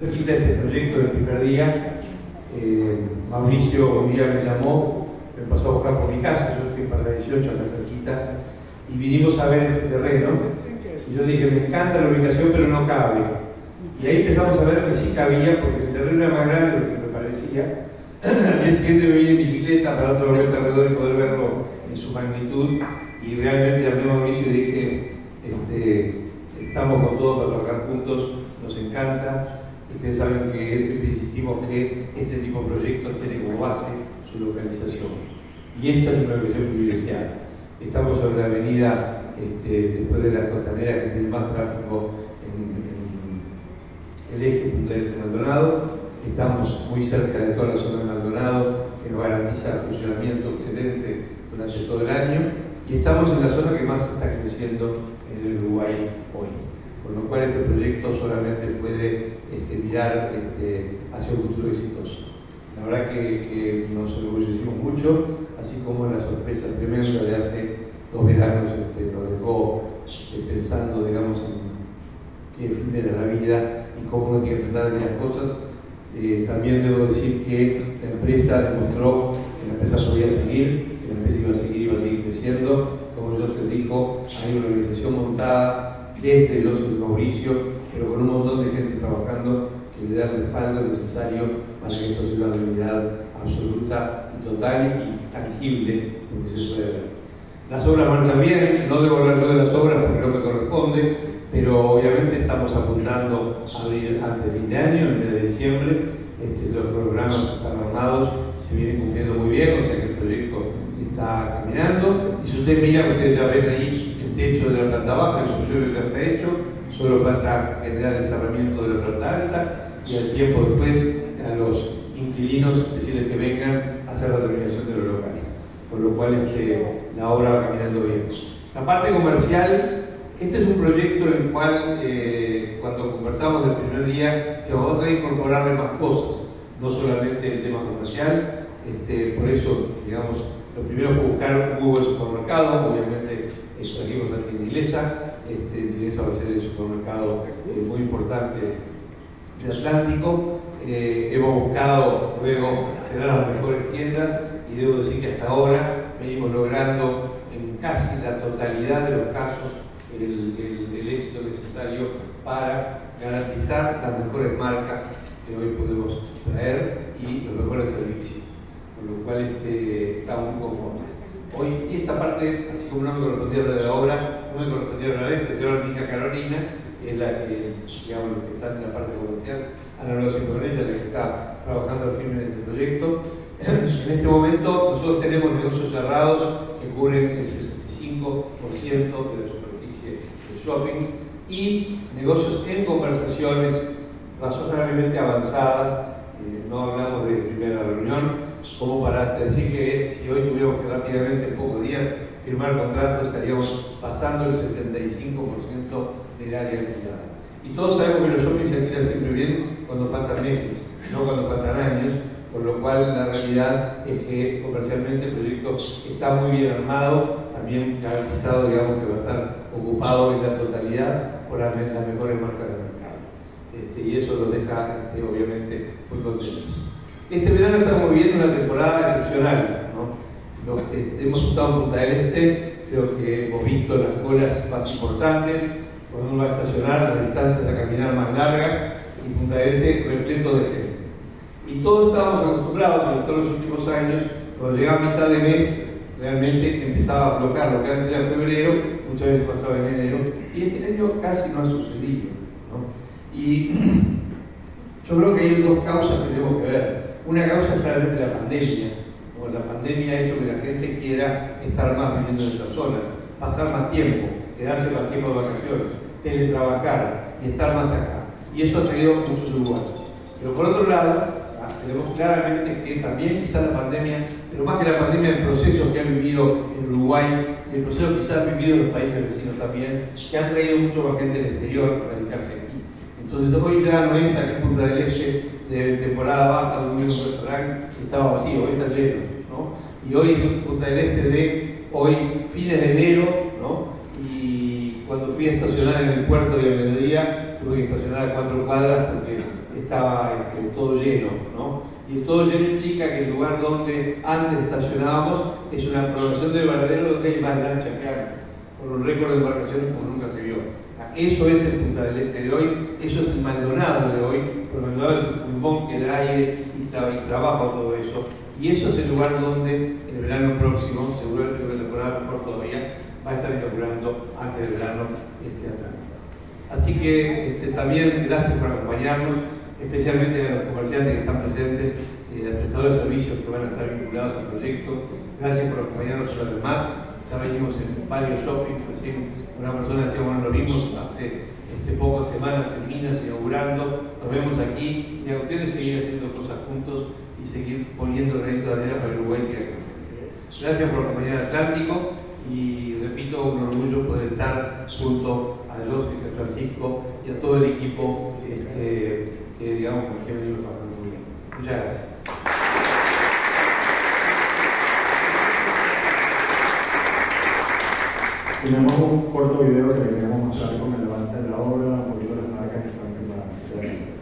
este proyecto del primer día. Eh, Mauricio un día me llamó, me pasó a buscar por mi casa, yo estoy para la 18 acá cerquita, y vinimos a ver el terreno. Y yo dije, me encanta la ubicación, pero no cabe. Y ahí empezamos a ver que sí cabía, porque el terreno era más grande de lo que me parecía. Día siguiente me vine en bicicleta para otro vuelta alrededor y poder verlo en su magnitud. Y realmente llamé a Mauricio y dije, este, estamos con todos para trabajar juntos, nos encanta. Ustedes saben que siempre insistimos que este tipo de proyectos tiene como base su localización. Y esta es una localización privilegiada. Estamos sobre la avenida, este, después de las costaneras, que tiene más tráfico en, el eje Punta del Maldonado. Estamos muy cerca de toda la zona de Maldonado, que nos garantiza funcionamiento excelente durante todo el año. Y estamos en la zona que más está creciendo en el Uruguay hoy con lo cual este proyecto solamente puede este, mirar este, hacia un futuro exitoso. La verdad que, nos enorgullecimos mucho, así como la sorpresa tremenda de hace dos veranos este, nos dejó este, pensando, digamos, en qué fin era la vida y cómo uno tiene que enfrentar las cosas. Eh, también debo decir que la empresa demostró que la empresa podía seguir, que la empresa iba a seguir, iba a seguir creciendo. Como yo se dijo, hay una organización montada desde los Mauricio, pero con un montón de gente trabajando que le da el respaldo necesario para que esto sea una realidad absoluta y total y tangible, porque se puede ver. Las obras marchan bien, no debo hablar yo de las obras porque no me corresponde, pero obviamente estamos apuntando a abrir antes de fin de año, el mes de diciembre, este, los programas están armados, se vienen cumpliendo muy bien, o sea que el proyecto está caminando, y si usted mira, ustedes ya ven ahí la planta baja, el suyo ya está hecho, solo falta generar el cerramiento de la planta alta y al tiempo después a los inquilinos decirles que vengan a hacer la terminación de los locales. Por lo cual este, la obra va caminando bien. La parte comercial, este es un proyecto en el cual eh, cuando conversamos el primer día se vamos a incorporarle más cosas, no solamente el tema comercial, este, por eso, digamos, lo primero fue buscar un Google supermercado, obviamente trajimos la inglesa, este, va a ser el supermercado eh, muy importante del Atlántico. Eh, hemos buscado luego tener las mejores tiendas y debo decir que hasta ahora venimos logrando en casi la totalidad de los casos el éxito necesario para garantizar las mejores marcas que hoy podemos traer y los mejores servicios, con lo cual este, estamos muy conformes. Hoy, y esta parte, así como no me correspondía hablar de la obra, no me correspondía hablar de esto, hablar mi hija Carolina, es la que, digamos, que está en la parte comercial, Ana Rosa con ella, la que está trabajando al firme del proyecto. En este momento nosotros tenemos negocios cerrados que cubren el 65% de la superficie del shopping y negocios en conversaciones razonablemente avanzadas, eh, no hablamos de primera reunión, como para decir que si hoy tuviéramos que rápidamente en pocos días firmar contratos estaríamos pasando el 75% del área alquilada. Y todos sabemos que los shoppings se alquilan siempre bien cuando faltan meses, no cuando faltan años, por lo cual la realidad es que comercialmente el proyecto está muy bien armado, también garantizado, digamos, que va a estar ocupado en la totalidad por las, mejores marcas del mercado. Este, y eso lo deja, este, obviamente, muy contentos. Este verano estamos viviendo una temporada excepcional. ¿no? Los que hemos estado en Punta del Este, creo que hemos visto las colas más importantes, cuando uno va a estacionar, las distancias a caminar más largas, y Punta del Este repleto de gente. Y todos estábamos acostumbrados, sobre todo en los últimos años, cuando llegaba mitad de mes, realmente empezaba a aflojar, lo que antes era febrero, muchas veces pasaba en enero, y este año casi no ha sucedido. Y yo creo que hay dos causas que tenemos que ver. Una causa es claramente la pandemia. ¿no? La pandemia ha hecho que la gente quiera estar más viviendo en estas zonas, pasar más tiempo, quedarse más tiempo de vacaciones, teletrabajar y estar más acá. Y eso ha traído muchos uruguayos. Pero por otro lado, tenemos claramente que también quizá la pandemia, pero más que la pandemia, el proceso que ha vivido en Uruguay y el proceso quizás vivido en los países vecinos también, que han traído mucho más gente del exterior para radicarse aquí. Entonces hoy ya no es aquí Punta del Este de temporada baja de un restaurante que estaba vacío, hoy está lleno. ¿no? Y hoy Punta del Este de hoy, fines de enero, ¿no? y cuando fui a estacionar en el puerto de mediodía, tuve que estacionar a cuatro cuadras porque estaba este, todo lleno, ¿no? Y todo lleno implica que el lugar donde antes estacionábamos es una aprobación del verdadero donde hay más lancha que antes, con un récord de embarcaciones como nunca se vio. Eso es el Punta del Este de hoy, eso es el Maldonado de hoy, porque Maldonado es el pulmón que da aire y, trabaja trabaja todo eso. Y eso es el lugar donde el verano próximo, seguro que la temporada mejor todavía, va a estar inaugurando antes del verano este Atlántico. Así que este, también gracias por acompañarnos, especialmente a los comerciantes que están presentes, y a los prestadores de servicios que van a estar vinculados al proyecto. Gracias por acompañarnos una vez más. Ya venimos en varios shoppings, recién una persona decía, bueno, lo vimos hace este, pocas semanas en Minas inaugurando, nos vemos aquí y a ustedes seguir haciendo cosas juntos y seguir poniendo granito de arena para Uruguay siga. Gracias por acompañar a Atlántico y repito, un orgullo poder estar junto a los José Francisco y a todo el equipo este, que, digamos, con el que venimos trabajando muy bien. Muchas gracias. Tenemos un corto video que les queremos mostrar con el avance de la obra, un poquito de las marcas que están firmadas.